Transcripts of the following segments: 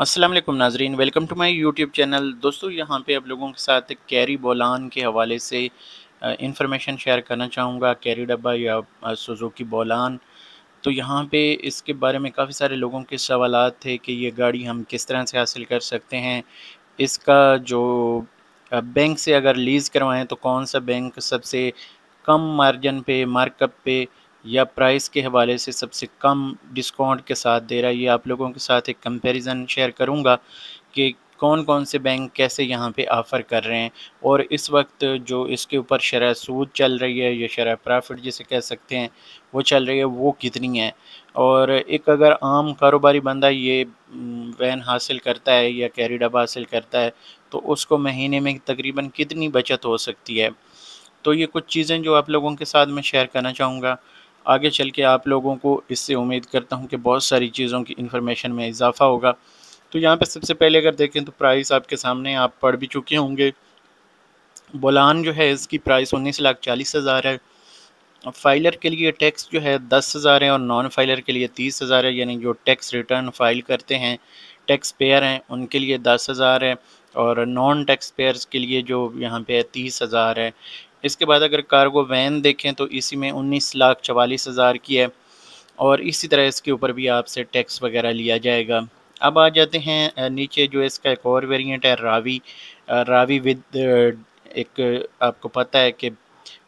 वालेकुम नाजरीन, welcome to my YouTube channel. दोस्तों, यहाँ पे आप लोगों के साथ कैरी बोलान के हवाले से इंफॉर्मेशन शेयर करना चाहूँगा, कैरी डब्बा या सुजुकी बोलान। तो यहाँ पे इसके बारे में काफ़ी सारे लोगों के सवाल थे कि ये गाड़ी हम किस तरह से हासिल कर सकते हैं। इसका जो बैंक से अगर लीज़ करवाएँ तो कौन सा बैंक सबसे कम मार्जिन पे, मार्कअप पे या प्राइस के हवाले से सबसे कम डिस्काउंट के साथ दे रहा है, ये आप लोगों के साथ एक कंपैरिजन शेयर करूँगा कि कौन कौन से बैंक कैसे यहाँ पे ऑफ़र कर रहे हैं। और इस वक्त जो इसके ऊपर शरह सूद चल रही है, या शरह प्रॉफिट जिसे कह सकते हैं, वो चल रही है, वो कितनी है? और एक अगर आम कारोबारी बंदा ये वैन हासिल करता है या कैरी डब्बा हासिल करता है तो उसको महीने में तकरीबन कितनी बचत हो सकती है? तो ये कुछ चीज़ें जो आप लोगों के साथ मैं शेयर करना चाहूँगा। आगे चल के आप लोगों को इससे उम्मीद करता हूँ कि बहुत सारी चीज़ों की इन्फॉर्मेशन में इजाफ़ा होगा। तो यहाँ पे सबसे पहले अगर देखें तो प्राइस आपके सामने आप पढ़ भी चुके होंगे। बोलान जो है इसकी प्राइस उन्नीस लाख चालीस हज़ार है। फाइलर के लिए टैक्स जो है दस हज़ार है और नॉन फाइलर के लिए तीस हज़ार है, यानी जो टैक्स रिटर्न फ़ाइल करते हैं टैक्स पेयर हैं, उनके लिए दस हज़ार है और नॉन टैक्स पेयर्स के लिए जो यहाँ पे तीस हज़ार है। इसके बाद अगर कार्गो वैन देखें तो इसी में उन्नीस लाख चवालीस हज़ार की है और इसी तरह इसके ऊपर भी आपसे टैक्स वगैरह लिया जाएगा। अब आ जाते हैं नीचे जो इसका एक और वेरिएंट है रावी रावी विद एक आपको पता है कि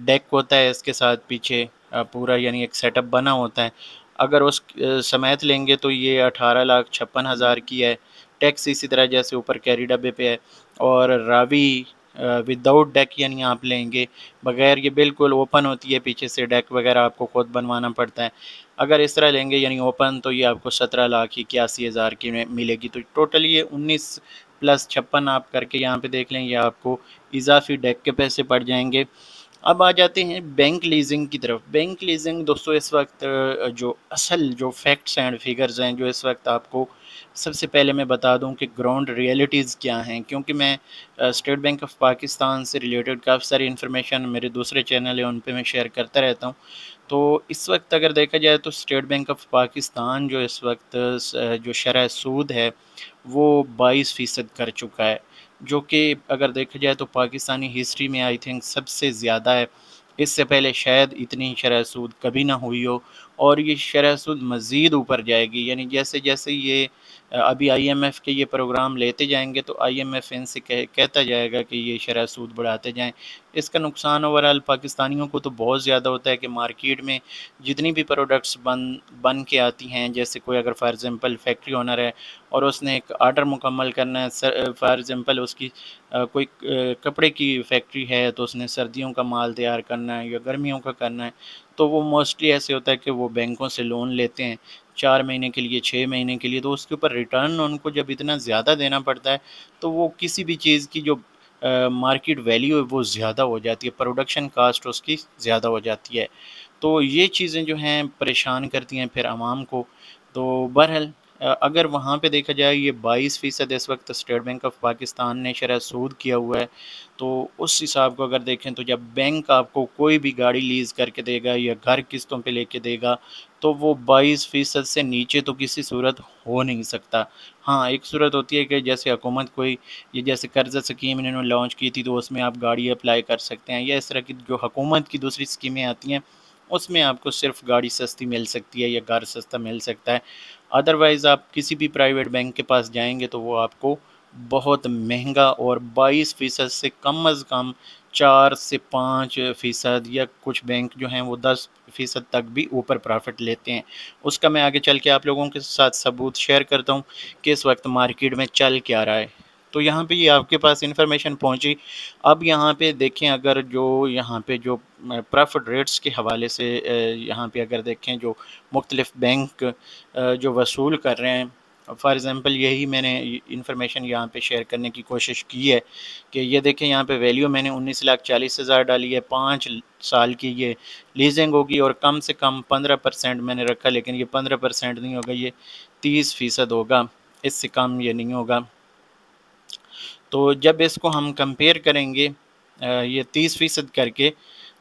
डेक होता है इसके साथ पीछे पूरा यानी एक सेटअप बना होता है। अगर उस समेत लेंगे तो ये अठारह लाख छप्पन हज़ार की है। टैक्स इसी तरह जैसे ऊपर कैरी डब्बे पे है और रावी विदाउट डेक यानी आप लेंगे, बगैर ये बिल्कुल ओपन होती है, पीछे से डेक वगैरह आपको ख़ुद बनवाना पड़ता है। अगर इस तरह लेंगे यानी ओपन तो ये आपको सत्रह लाख इक्यासी हज़ार की मिलेगी। तो टोटल ये उन्नीस प्लस छप्पन आप करके यहाँ पे देख लें, ये आपको इजाफी डेक के पैसे पड़ जाएँगे। अब आ जाते हैं बैंक लीजिंग की तरफ़। बैंक लीजिंग दोस्तों, इस वक्त जो असल जो फैक्ट्स एंड फिगर्स हैं, जो इस वक्त आपको सबसे पहले मैं बता दूँ कि ग्राउंड रियलिटीज़ क्या हैं। क्योंकि मैं स्टेट बैंक ऑफ़ पाकिस्तान से रिलेटेड काफ़ी सारी इन्फॉर्मेशन मेरे दूसरे चैनल है, उन पर मैं शेयर करता रहता हूँ। तो इस वक्त अगर देखा जाए तो स्टेट बैंक ऑफ़ पाकिस्तान जो इस वक्त जो शरह सूद है, वो बाईस फ़ीसद कर चुका है। जो कि अगर देखा जाए तो पाकिस्तानी हिस्ट्री में आई थिंक सबसे ज़्यादा है। इससे पहले शायद इतनी शरह सूद कभी ना हुई हो और ये शरह सूद मज़ीद ऊपर जाएगी। यानी जैसे जैसे ये अभी आईएमएफ के ये प्रोग्राम लेते जाएँगे तो आईएमएफ इनसे कह, कहता जाएगा कि ये शरह सूद बढ़ाते जाएँ। इसका नुकसान ओवरऑल पाकिस्तानियों को तो बहुत ज़्यादा होता है कि मार्केट में जितनी भी प्रोडक्ट्स बन बन के आती हैं जैसे कोई अगर फॉर एग्ज़ाम्पल फैक्ट्री ओनर है और उसने एक आर्डर मुकम्मल करना है फॉर एग्ज़ाम्पल उसकी आ, कोई कपड़े की फैक्ट्री है तो उसने सर्दियों का माल तैयार करना है या गर्मियों का करना है तो वो मोस्टली ऐसे होता है कि वो बैंकों से लोन लेते हैं। चार महीने के लिए छः महीने के लिए तो उसके ऊपर रिटर्न उनको जब इतना ज़्यादा देना पड़ता है तो वो किसी भी चीज़ की जो मार्केट वैल्यू है, वो ज़्यादा हो जाती है प्रोडक्शन कास्ट उसकी ज़्यादा हो जाती है। तो ये चीज़ें जो हैं, परेशान करती हैं फिर आवाम को तो बहरहाल अगर वहाँ पे देखा जाए ये बाईस फ़ीसद इस वक्त स्टेट बैंक ऑफ़ पाकिस्तान ने शरह सूद किया हुआ है तो उस हिसाब को अगर देखें तो जब बैंक आपको कोई भी गाड़ी लीज़ करके देगा या घर किस्तों पे लेके देगा तो वो बाईस फ़ीसद से नीचे तो किसी सूरत हो नहीं सकता। हाँ एक सूरत होती है कि जैसे हुकूमत कोई, ये जैसे कर्ज़ा स्कीम इन्होंने लॉन्च की थी तो उसमें आप गाड़ी अप्लाई कर सकते हैं या इस तरह की जो हुकूमत की दूसरी स्कीमें आती हैं उसमें आपको सिर्फ़ गाड़ी सस्ती मिल सकती है या घर सस्ता मिल सकता है। अदरवाइज़ आप किसी भी प्राइवेट बैंक के पास जाएँगे तो वो आपको बहुत महँगा और 22 फ़ीसद से कम अज़ कम चार से पाँच फ़ीसद या कुछ बैंक जो हैं वो दस फ़ीसद तक भी ऊपर प्रॉफिट लेते हैं। उसका मैं आगे चल के आप लोगों के साथ सबूत शेयर करता हूँ कि इस वक्त मार्केट में चल क्या रहा है। तो यहाँ पे ये आपके पास इंफॉर्मेशन पहुँची। अब यहाँ पे देखें अगर जो यहाँ पे जो प्रॉफिट रेट्स के हवाले से यहाँ पे अगर देखें जो मुख्तलिफ़ बैंक जो वसूल कर रहे हैं फॉर एग्ज़ाम्पल यही मैंने इन्फॉर्मेशन यहाँ पे शेयर करने की कोशिश की है कि ये देखें यहाँ पे वैल्यू मैंने उन्नीस लाख चालीस हज़ार डाली है, पाँच साल की ये लीजिंग होगी और कम से कम पंद्रह परसेंट मैंने रखा, लेकिन ये पंद्रह परसेंट नहीं होगा, ये तीस फ़ीसद होगा, इससे कम ये नहीं होगा। तो जब इसको हम कंपेयर करेंगे ये तीस फ़ीसद करके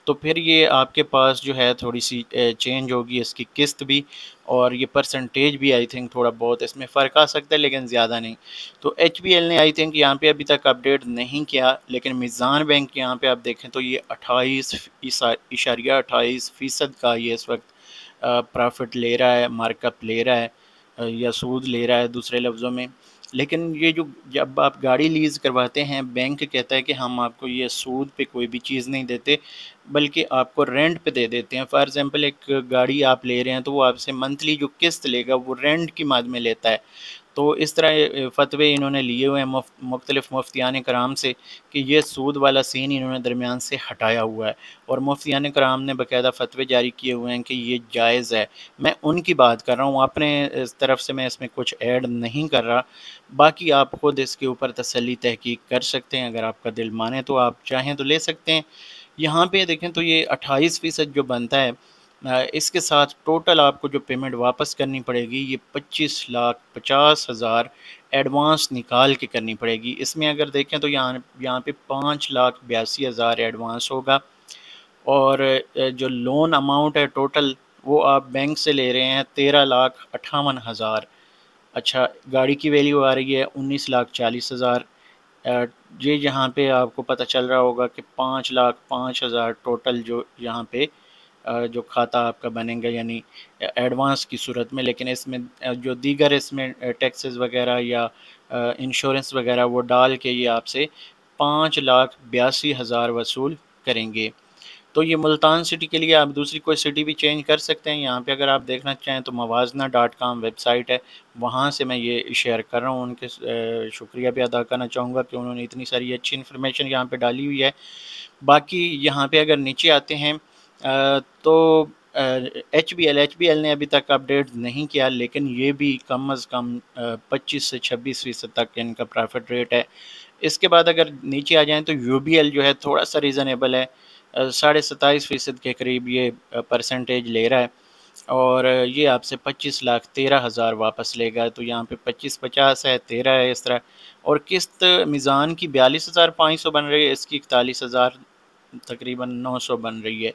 तो फिर ये आपके पास जो है थोड़ी सी चेंज होगी इसकी किस्त भी और ये परसेंटेज भी आई थिंक थोड़ा बहुत इसमें फ़र्क आ सकता है, लेकिन ज़्यादा नहीं। तो HBL ने आई थिंक यहाँ पे अभी तक अपडेट नहीं किया, लेकिन मिज़ान बैंक के यहाँ पे आप देखें तो ये अट्ठाईस इशारिया अट्ठाईस फ़ीसद का ये इस वक्त प्रॉफिट ले रहा है मार्कअप ले रहा है। या सूद ले रहा है दूसरे लफ्ज़ों में। लेकिन ये जो जब आप गाड़ी लीज़ करवाते हैं, बैंक कहता है कि हम आपको ये सूद पे कोई भी चीज़ नहीं देते, बल्कि आपको रेंट पे दे देते हैं। फॉर एग्ज़ाम्पल एक गाड़ी आप ले रहे हैं तो वो आपसे मंथली जो किस्त लेगा, वो रेंट की माद में लेता है। तो इस तरह फतवे इन्होंने लिए हुए हैं मुख्तलिफ़ मुफ्तियान कराम से कि ये सूद वाला सीन इन्होंने दरमियान से हटाया हुआ है। और मुफ्तियान कराम ने बाकायदा फतवे जारी किए हुए हैं कि ये जायज़ है। मैं उनकी बात कर रहा हूँ, अपने तरफ़ से मैं इसमें कुछ ऐड नहीं कर रहा। बाकी आप ख़ुद इसके ऊपर तसली तहकीक कर सकते हैं, अगर आपका दिल माने तो आप चाहें तो ले सकते हैं। यहाँ पे देखें तो ये अट्ठाईस फ़ीसद जो बनता है इसके साथ टोटल आपको जो पेमेंट वापस करनी पड़ेगी, ये पच्चीस लाख पचास हज़ार एडवांस निकाल के करनी पड़ेगी। इसमें अगर देखें तो यहाँ यहाँ पे पाँच लाख बयासी हज़ार एडवांस होगा और जो लोन अमाउंट है टोटल वो आप बैंक से ले रहे हैं तेरह लाख अट्ठावन हज़ार। अच्छा गाड़ी की वैल्यू आ रही है उन्नीस लाख चालीस हज़ार। ये यहाँ पे आपको पता चल रहा होगा कि पाँच लाख पाँच हज़ार टोटल जो यहाँ पे जो खाता आपका बनेगा, यानी एडवांस की सूरत में, लेकिन इसमें जो दीगर इसमें टैक्सेस वगैरह या इंश्योरेंस वगैरह, वो डाल के ये आपसे पाँच लाख बयासी हज़ार वसूल करेंगे। तो ये मुल्तान सिटी के लिए आप दूसरी कोई सिटी भी चेंज कर सकते हैं। यहाँ पे अगर आप देखना चाहें तो मवाजना डॉट कॉम वेबसाइट है। वहाँ से मैं ये शेयर कर रहा हूँ। उनके शुक्रिया भी अदा करना चाहूँगा कि उन्होंने इतनी सारी अच्छी इन्फॉर्मेशन यहाँ पे डाली हुई है। बाकी यहाँ पे अगर नीचे आते हैं तो H B L H B L ने अभी तक अपडेट नहीं किया, लेकिन ये भी कम अज़ कम पच्चीस से छब्बीस फ़ीसद तक इनका प्रॉफिट रेट है। इसके बाद अगर नीचे आ जाएँ तो यू बी एल जो है थोड़ा सा रीज़नेबल है। साढ़े सत्ताईस फ़ीसद के करीब ये परसेंटेज ले रहा है और ये आपसे पच्चीस लाख तेरह हज़ार वापस लेगा। तो यहाँ पे पच्चीस पचास है, तेरह है इस तरह। और किस्त मिज़ान की बयालीस हज़ार पाँच सौ बन रही है, इसकी इकतालीस हज़ार तकरीबन नौ सौ बन रही है।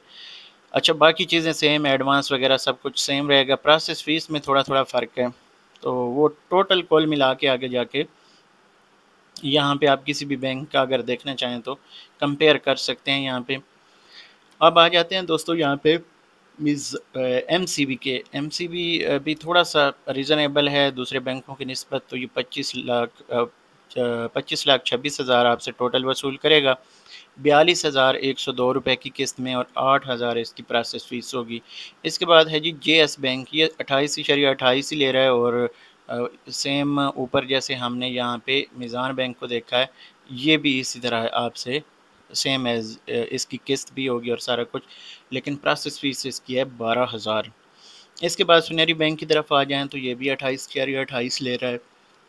अच्छा बाकी चीज़ें सेम एडवांस वगैरह सब कुछ सेम रहेगा। प्रोसेस फ़ीस में थोड़ा थोड़ा फ़र्क है। तो वो टोटल कॉल मिला के आगे जाके यहाँ पे आप किसी भी बैंक का अगर देखना चाहें तो कंपेयर कर सकते हैं यहाँ पे। अब आ जाते हैं दोस्तों यहाँ पे एम सी बी के। एम सी बी भी थोड़ा सा रिजनेबल है। दूसरे बैंकों की नस्बत तो ये पच्चीस लाख पच्चीस लाख छब्बीस हज़ार आपसे टोटल वसूल करेगा। बयालीस हज़ार एक सौ दो रुपये की किस्त में और आठ हज़ार इसकी प्रोसेस फ़ीस होगी। इसके बाद है जी जे एस बैंक ये अट्ठाईस इशारिया अट्ठाईस ही ले रहा है और सेम ऊपर जैसे हमने यहाँ पे मिज़ान बैंक को देखा है, ये भी इसी तरह आपसे सेम एज़ इसकी किस्त भी होगी और सारा कुछ, लेकिन प्रोसेस फ़ीस इसकी है बारह हज़ार। इसके बाद सुनहरी बैंक की तरफ़ आ जाएँ तो ये भी अट्ठाईस इशारिया अट्ठाईस ले रहा है।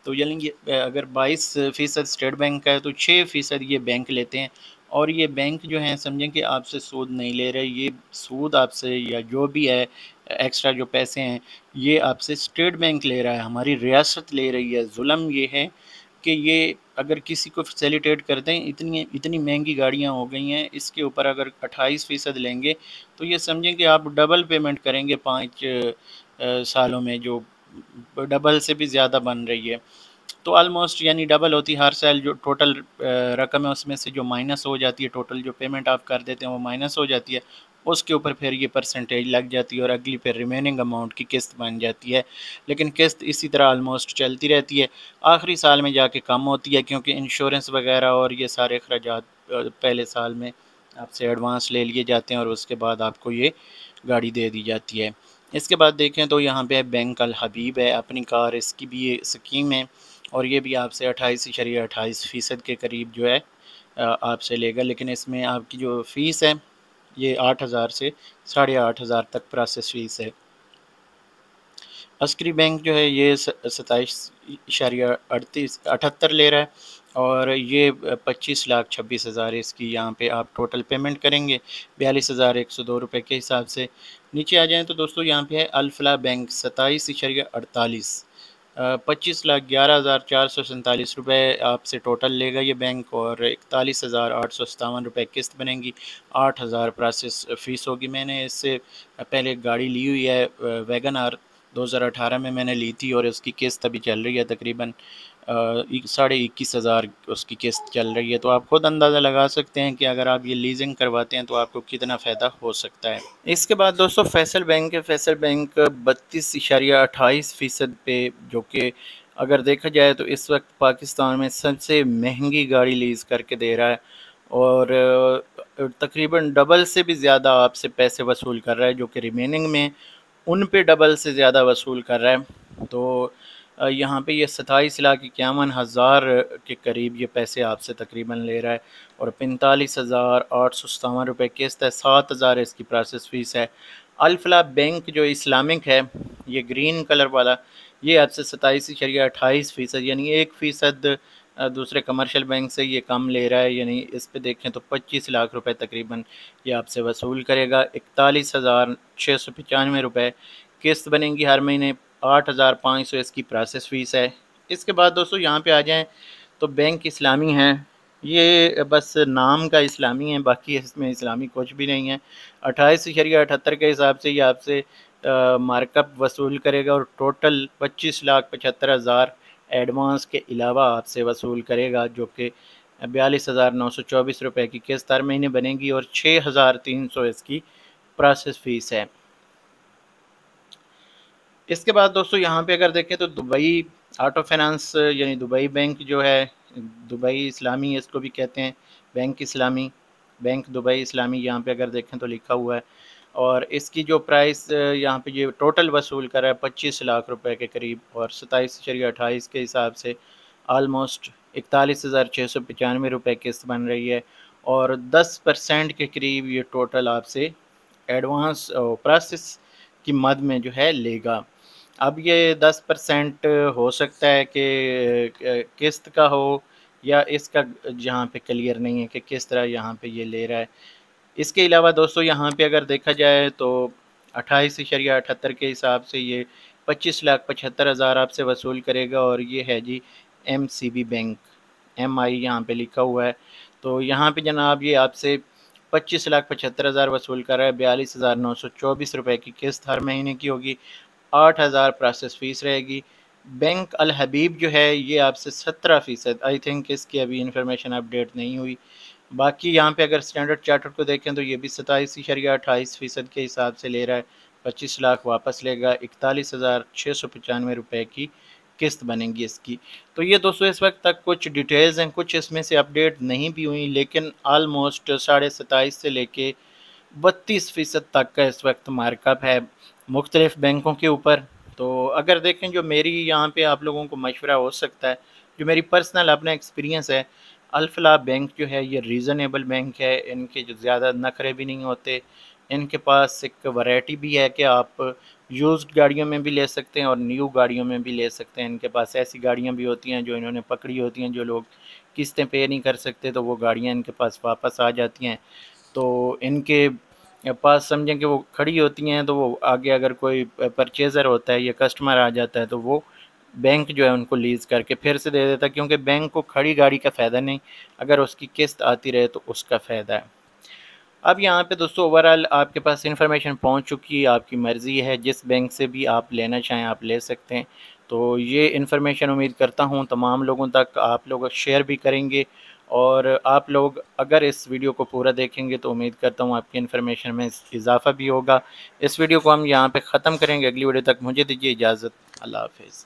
तो यानी अगर बाईस फ़ीसद स्टेट बैंक का है तो छः फ़ीसद ये बैंक लेते हैं और ये बैंक जो हैं, समझें कि आपसे सूद नहीं ले रहे, ये सूद आपसे या जो भी है एक्स्ट्रा जो पैसे हैं, ये आपसे स्टेट बैंक ले रहा है, हमारी रियासत ले रही है। जुल्म ये है कि ये अगर किसी को फैसिलिटेट कर दें, इतनी इतनी महँगी गाड़ियाँ हो गई हैं, इसके ऊपर अगर अट्ठाईस फ़ीसद लेंगे तो ये समझें कि आप डबल पेमेंट करेंगे पाँच सालों में, जो डबल से भी ज़्यादा बन रही है। तो आलमोस्ट यानी डबल होती है हर साल जो टोटल रकम है, उसमें से जो माइनस हो जाती है टोटल जो पेमेंट आप कर देते हैं, वो माइनस हो जाती है। उसके ऊपर फिर ये परसेंटेज लग जाती है और अगली फिर रिमेनिंग अमाउंट की किस्त बन जाती है। लेकिन किस्त इसी तरह आलमोस्ट चलती रहती है। आखिरी साल में जाके कम होती है क्योंकि इंश्योरेंस वगैरह और ये सारे अखराज पहले साल में आपसे एडवांस ले लिए जाते हैं और उसके बाद आपको ये गाड़ी दे दी जाती है। इसके बाद देखें तो यहाँ पे बैंक अल हबीब है, अपनी कार, इसकी भी स्कीम है। और ये भी आपसे अट्ठाईस शरीय अट्ठाईस फ़ीसद के करीब जो है आपसे लेगा। लेकिन इसमें आपकी जो फ़ीस है, ये आठ हज़ार से साढ़े आठ हज़ार तक प्रोसेस फ़ीस है। अस्करी बैंक जो है, ये सताईस इशारिया अड़तीस, अठहत्तर ले रहा है और ये पच्चीस लाख छब्बीस हज़ार इसकी यहाँ पे आप टोटल पेमेंट करेंगे, बयालीस हज़ार एक सौ दो रुपये के हिसाब से। नीचे आ जाएँ तो दोस्तों, यहाँ पे है अल्फला बैंक सताईस इशरिया अड़तालीस। पच्चीस लाख ग्यारह हज़ार चार सौ सैंतालीस रुपये आपसे टोटल लेगा ये बैंक और इकतालीस हज़ार आठ सौ सतावन रुपये किस्त बनेंगी। आठ हज़ार प्रोसेस फ़ीस होगी मैंने इससे। पहले एक गाड़ी ली हुई है वैगन आर 2018 में मैंने ली थी और उसकी किस्त अभी चल रही है तकरीबन साढ़े इक्कीस हज़ार उसकी किस्त चल रही है तो आप खुद अंदाज़ा लगा सकते हैं कि अगर आप ये लीजिंग करवाते हैं तो आपको कितना फ़ायदा हो सकता है। इसके बाद दोस्तों, फैसल बैंक है, फैसल बैंक बत्तीस इशारिया अट्ठाईस फ़ीसद पे, जो कि अगर देखा जाए तो इस वक्त पाकिस्तान में सबसे महँगी गाड़ी लीज़ करके दे रहा है और तकरीबन डबल से भी ज़्यादा आपसे पैसे वसूल कर रहा है, जो कि रिमेनिंग में उन पे डबल से ज़्यादा वसूल कर रहा है। तो यहाँ पे ये सताईस लाख इक्यावन हज़ार के करीब ये पैसे आपसे तकरीबन ले रहा है और पैंतालीस हज़ार आठ सौ सतावन रुपये किस्त है, सात हज़ार इसकी प्रोसेस फ़ीस है। अल्फला बैंक जो इस्लामिक है, ये ग्रीन कलर वाला, ये आपसे सताईस शरिया अट्ठाईस फ़ीसद, यानी एक फ़ीसद दूसरे कमर्शियल बैंक से ये कम ले रहा है, यानी इस पे देखें तो पच्चीस लाख रुपए तकरीबन ये आपसे वसूल करेगा। इकतालीस हज़ार छः सौ पचानवे रुपये किस्त बनेंगी हर महीने आठ हज़ार पाँच सौ इसकी प्रोसेस फ़ीस है। इसके बाद दोस्तों यहाँ पे आ जाएँ तो बैंक इस्लामी है। ये बस नाम का इस्लामी है, बाकी इसमें इस्लामी कुछ भी नहीं है। अट्ठाईस शरिया अठहत्तर के हिसाब से ये आपसे मार्कअप वसूल करेगा और टोटल पच्चीस लाख पचहत्तर हज़ार एडवांस के अलावा आपसे वसूल करेगा, जो कि बयालीस हज़ार नौ सौ चौबीस रुपये की किस्त हर महीने बनेगी और छः हज़ार तीन सौ इसकी प्रोसेस फ़ीस है। इसके बाद दोस्तों यहाँ पे अगर देखें तो दुबई आटो फाइनेंस यानी दुबई बैंक जो है, दुबई इस्लामी इसको भी कहते हैं, बैंक इस्लामी, बैंक दुबई इस्लामी यहाँ पे अगर देखें तो लिखा हुआ है। और इसकी जो प्राइस यहाँ पे ये टोटल वसूल कर रहा है पच्चीस लाख रुपए के करीब और सताईस शरीय अट्ठाईस के हिसाब से आलमोस्ट इकतालीस हज़ार छः सौ पचानवे रुपये किस्त बन रही है और दस परसेंट के करीब ये टोटल आपसे एडवांस प्रोसेस की मद में जो है लेगा। अब ये दस परसेंट हो सकता है कि किस्त का हो या इसका जहाँ पे क्लियर नहीं है कि किस तरह यहाँ पे ये ले रहा है। इसके अलावा दोस्तों यहाँ पे अगर देखा जाए तो अट्ठाईस शरिया अठहत्तर के हिसाब से ये पच्चीस लाख पचहत्तर हज़ार आपसे वसूल करेगा और ये है जी M C B bank M I यहाँ पर लिखा हुआ है। तो यहाँ पे जनाब ये आपसे पच्चीस लाख पचहत्तर हज़ार वसूल कर रहा है, बयालीस हज़ार नौ सौ चौबीस रुपये की किस्त हर महीने की होगी। आठ हज़ार प्रोसेस फ़ीस रहेगी। बैंक अल हबीब जो है, ये आपसे सत्रह फ़ीसद आई थिंक इसकी अभी इन्फॉर्मेशन अपडेट नहीं हुई। बाकी यहाँ पे अगर स्टैंडर्ड चार्टर को देखें तो ये भी सताईस शरिया अट्ठाईस फ़ीसद के हिसाब से ले रहा है। पच्चीस लाख वापस लेगा, इकतालीस हज़ार छः सौ पचानवे रुपये की किस्त बनेगी इसकी। तो ये दोस्तों इस वक्त तक कुछ डिटेल्स हैं, कुछ इसमें से अपडेट नहीं भी हुई, लेकिन आलमोस्ट साढ़े सताईस से लेके बत्तीस फ़ीसद तक का इस वक्त मार्कअप है। मुख्तलिफ़ बैंकों के ऊपर। तो अगर देखें जो मेरी यहाँ पे आप लोगों को मशवरा हो सकता है, जो मेरी पर्सनल अपना एक्सपीरियंस है, अल्फला बैंक जो है, ये रीज़नेबल बैंक है। इनके जो ज़्यादा नखरे भी नहीं होते, इनके पास एक वैरायटी भी है कि आप यूज्ड गाड़ियों में भी ले सकते हैं और न्यू गाड़ियों में भी ले सकते हैं। इनके पास ऐसी गाड़ियाँ भी होती हैं, जो इन्होंने पकड़ी होती हैं, जो लोग किस्तें पे नहीं कर सकते तो वो गाड़ियाँ इनके पास वापस आ जाती हैं। तो इनके पास समझें कि वो खड़ी होती हैं तो वो आगे अगर कोई परचेज़र होता है या कस्टमर आ जाता है तो वो बैंक जो है उनको लीज़ करके फिर से दे देता है, क्योंकि बैंक को खड़ी गाड़ी का फ़ायदा नहीं। अगर उसकी किस्त आती रहे तो उसका फ़ायदा है। अब यहाँ पे दोस्तों ओवरऑल आपके पास इन्फॉर्मेशन पहुँच चुकी है, आपकी मर्ज़ी है, जिस बैंक से भी आप लेना चाहें, आप ले सकते हैं। तो ये इन्फॉर्मेशन उम्मीद करता हूँ, तमाम लोगों तक आप लोग शेयर भी करेंगे और आप लोग अगर इस वीडियो को पूरा देखेंगे तो उम्मीद करता हूँ आपकी इन्फॉर्मेशन में इजाफ़ा भी होगा। इस वीडियो को हम यहाँ पे ख़त्म करेंगे। अगली वीडियो तक मुझे दीजिए इजाज़त। अल्लाह हाफिज़।